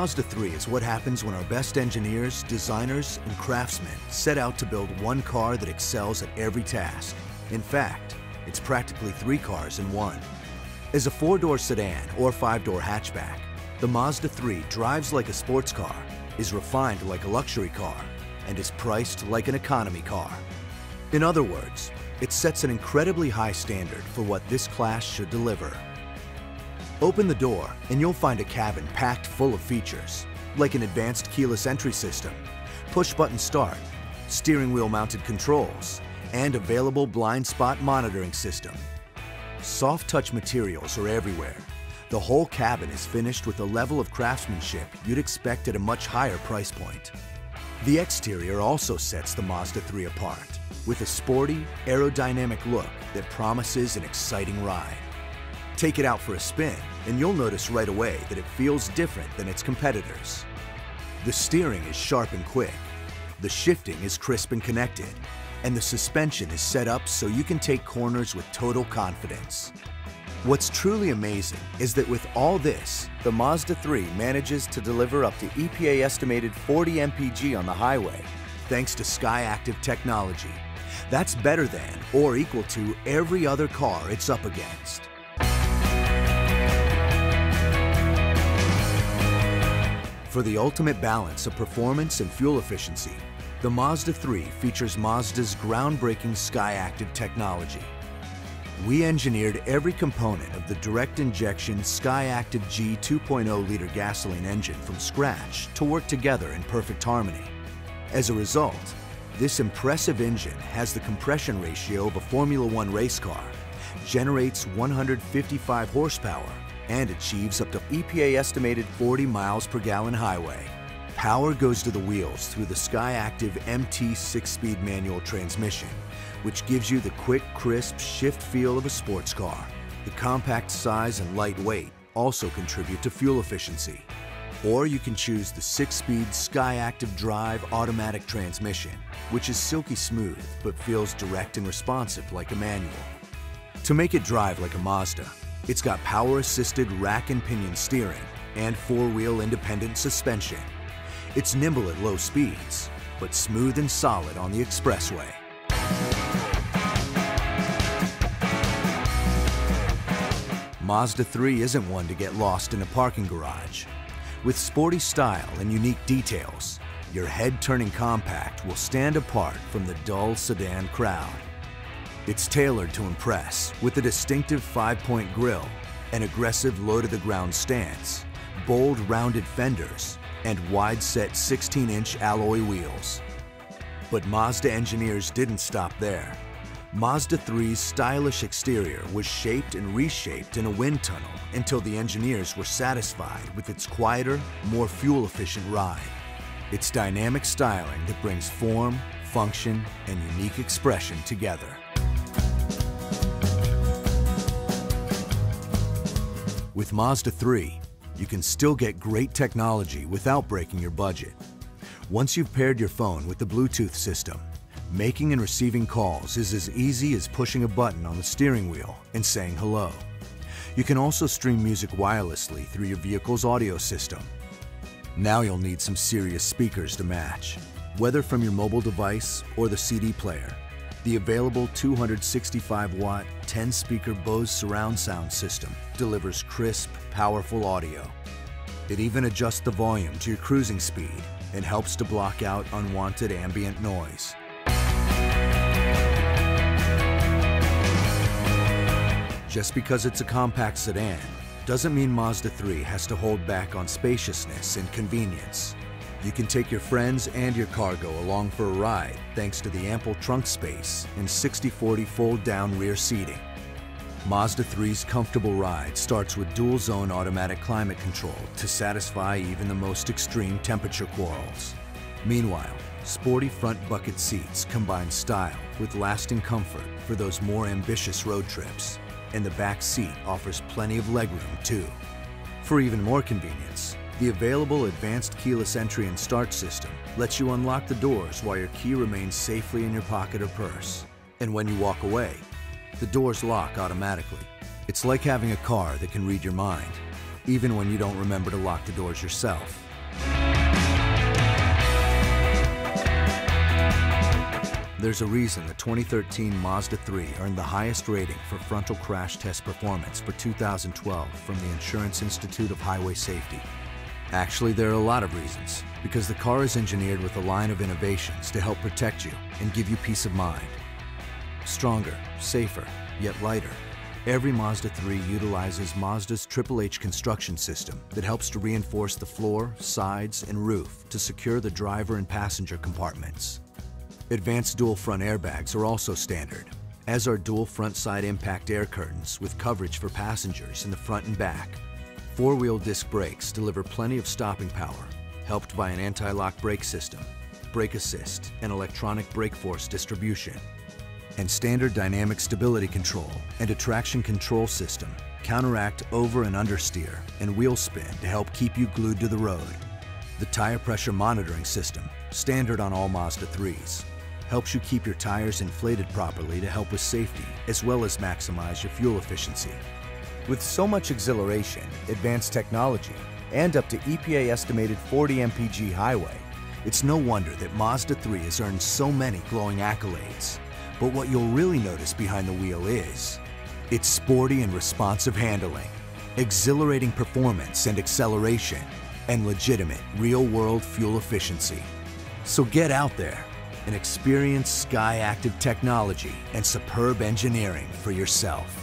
Mazda 3 is what happens when our best engineers, designers, and craftsmen set out to build one car that excels at every task. In fact, it's practically three cars in one. As a four-door sedan or five-door hatchback, the Mazda 3 drives like a sports car, is refined like a luxury car, and is priced like an economy car. In other words, it sets an incredibly high standard for what this class should deliver. Open the door and you'll find a cabin packed full of features, like an advanced keyless entry system, push-button start, steering wheel mounted controls, and available blind spot monitoring system. Soft touch materials are everywhere. The whole cabin is finished with a level of craftsmanship you'd expect at a much higher price point. The exterior also sets the Mazda 3 apart, with a sporty, aerodynamic look that promises an exciting ride. Take it out for a spin, and you'll notice right away that it feels different than its competitors. The steering is sharp and quick, the shifting is crisp and connected, and the suspension is set up so you can take corners with total confidence. What's truly amazing is that with all this, the Mazda 3 manages to deliver up to EPA estimated 40 mpg on the highway, thanks to SkyActiv technology. That's better than or equal to every other car it's up against. For the ultimate balance of performance and fuel efficiency, the Mazda 3 features Mazda's groundbreaking SkyActiv technology. We engineered every component of the direct injection SkyActiv G 2.0 liter gasoline engine from scratch to work together in perfect harmony. As a result, this impressive engine has the compression ratio of a Formula One race car, generates 155 horsepower, and achieves up to EPA estimated 40 miles per gallon highway. Power goes to the wheels through the SkyActiv MT 6-speed manual transmission, which gives you the quick, crisp shift feel of a sports car. The compact size and light weight also contribute to fuel efficiency. Or you can choose the 6-speed SkyActiv Drive automatic transmission, which is silky smooth but feels direct and responsive like a manual. To make it drive like a Mazda, it's got power-assisted rack and pinion steering and four-wheel independent suspension. It's nimble at low speeds, but smooth and solid on the expressway. Mazda 3 isn't one to get lost in a parking garage. With sporty style and unique details, your head-turning compact will stand apart from the dull sedan crowd. It's tailored to impress with a distinctive five-point grille, an aggressive low-to-the-ground stance, bold rounded fenders, and wide-set 16-inch alloy wheels. But Mazda engineers didn't stop there. Mazda 3's stylish exterior was shaped and reshaped in a wind tunnel until the engineers were satisfied with its quieter, more fuel-efficient ride. It's dynamic styling that brings form, function, and unique expression together. With Mazda 3, you can still get great technology without breaking your budget. Once you've paired your phone with the Bluetooth system, making and receiving calls is as easy as pushing a button on the steering wheel and saying hello. You can also stream music wirelessly through your vehicle's audio system. Now you'll need some serious speakers to match, whether from your mobile device or the CD player. The available 265-watt, 10-speaker Bose surround sound system delivers crisp, powerful audio. It even adjusts the volume to your cruising speed and helps to block out unwanted ambient noise. Just because it's a compact sedan doesn't mean Mazda 3 has to hold back on spaciousness and convenience. You can take your friends and your cargo along for a ride thanks to the ample trunk space and 60-40 fold-down rear seating. Mazda 3's comfortable ride starts with dual-zone automatic climate control to satisfy even the most extreme temperature quarrels. Meanwhile, sporty front bucket seats combine style with lasting comfort for those more ambitious road trips, and the back seat offers plenty of legroom too. For even more convenience, the available advanced keyless entry and start system lets you unlock the doors while your key remains safely in your pocket or purse. And when you walk away, the doors lock automatically. It's like having a car that can read your mind, even when you don't remember to lock the doors yourself. There's a reason the 2013 Mazda 3 earned the highest rating for frontal crash test performance for 2012 from the Insurance Institute of Highway Safety. Actually, there are a lot of reasons, because the car is engineered with a line of innovations to help protect you and give you peace of mind. Stronger, safer, yet lighter. Every Mazda 3 utilizes Mazda's Triple H construction system that helps to reinforce the floor, sides, and roof to secure the driver and passenger compartments. Advanced dual front airbags are also standard, as are dual front side impact air curtains with coverage for passengers in the front and back. Four-wheel disc brakes deliver plenty of stopping power, helped by an anti-lock brake system, brake assist, and electronic brake force distribution. And standard dynamic stability control and a traction control system counteract over and understeer and wheel spin to help keep you glued to the road. The tire pressure monitoring system, standard on all Mazda 3s, helps you keep your tires inflated properly to help with safety, as well as maximize your fuel efficiency. With so much exhilaration, advanced technology, and up to EPA estimated 40 mpg highway, it's no wonder that Mazda 3 has earned so many glowing accolades. But what you'll really notice behind the wheel is its sporty and responsive handling, exhilarating performance and acceleration, and legitimate real-world fuel efficiency. So get out there and experience SkyActiv technology and superb engineering for yourself.